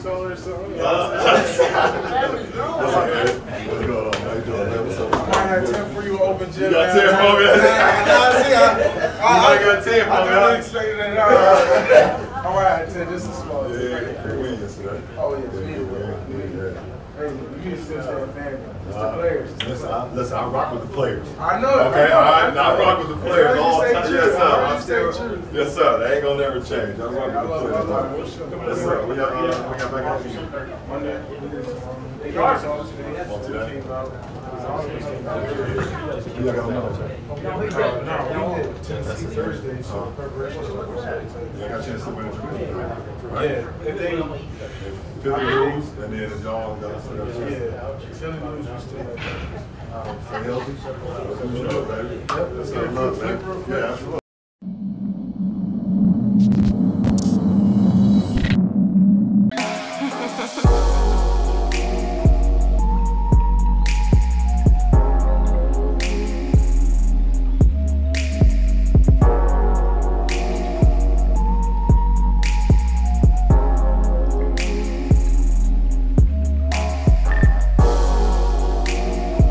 controller or something? I had 10 for you open gym. You got 10 for me. I got 10 for me. I wasn't expecting that. All right, 10. Just is small. Yeah, yeah. Oh, yeah. Hey, You can still stay a fan. It's the players. Listen, I, listen, I rock with the players. I know. Okay, I know, all right. I know. I rock with the players That's why you all the time. Yes, sir. That's why you I'm still, true. yes, sir. That ain't gonna never change. I rock with the players. Yes, sir. We got, uh, we got back on the Monday. They got us on today. On today? Came out. You got on No, we did Tennessee Thursday, so preparation. You got a chance to win it. Yeah, if they, Philly lose, and then the dog got us. yeah, Philly lose, we still have. Stay healthy. That's you know, baby. That's what